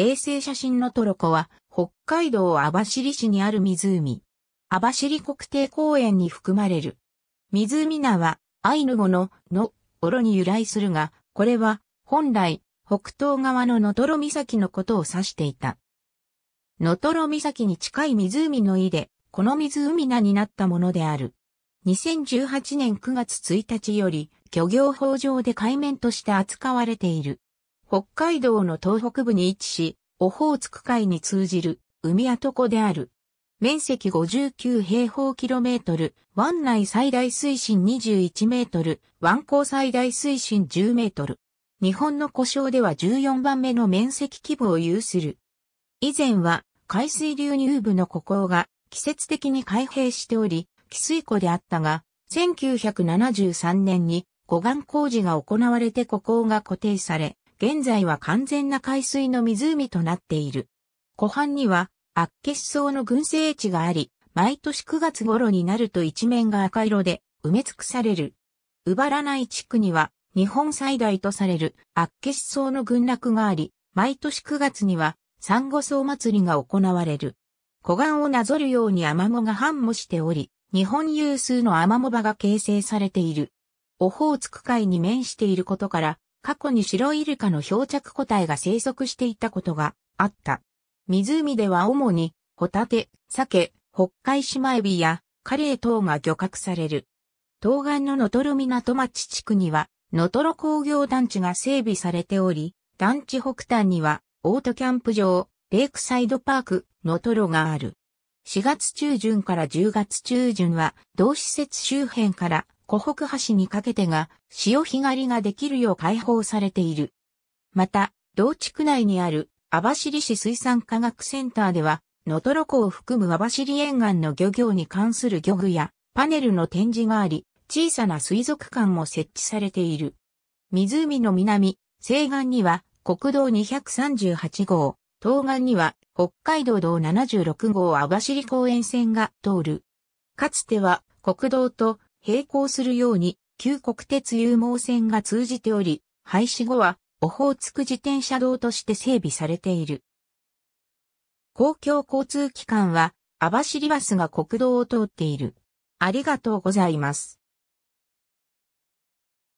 衛星写真のトロコは、北海道網走市にある湖。網走国定公園に含まれる。湖名は、アイヌ語の、の、オロに由来するが、これは、本来、北東側のノトロ岬のことを指していた。ノトロ岬に近い湖の井で、この湖名になったものである。2018年9月1日より、漁業法上で海面として扱われている。北海道の東北部に位置し、オホーツク海に通じる海跡湖である。面積59平方キロメートル、湾内最大水深21メートル、湾口最大水深10メートル。日本の故障では14番目の面積規模を有する。以前は海水流入部の湖口が季節的に開閉しており、汽水湖であったが、1973年に護岸工事が行われて湖口が固定され、現在は完全な海水の湖となっている。湖畔には、悪血草の群生地があり、毎年9月頃になると一面が赤色で埋め尽くされる。うばらない地区には、日本最大とされる悪血草の群落があり、毎年9月には、サンゴ草祭りが行われる。湖岸をなぞるようにアマモが繁茂しており、日本有数のアマモ場が形成されている。オホーツク海に面していることから、過去に白イルカの漂着個体が生息していたことがあった。湖では主にホタテ、鮭、北海島エビやカレイ等が漁獲される。東岸のノトロ港町地区には、ノトロ工業団地が整備されており、団地北端には、オートキャンプ場、レイクサイドパーク、ノトロがある。4月中旬から10月中旬は、同施設周辺から湖北橋にかけてが潮干狩りができるよう開放されている。また、同地区内にある網走市水産科学センターでは、能取湖を含む網走沿岸の漁業に関する漁具やパネルの展示があり、小さな水族館も設置されている。湖の南、西岸には国道238号、東岸には北海道道76号網走公園線が通る。かつては国道と並行するように旧国鉄有毛線が通じており、廃止後はオホーツク自転車道として整備されている。公共交通機関は網走バスが国道を通っている。ありがとうございます。